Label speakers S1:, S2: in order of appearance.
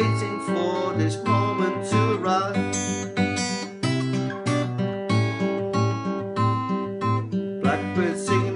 S1: waiting for this moment to arrive. Blackbird singing.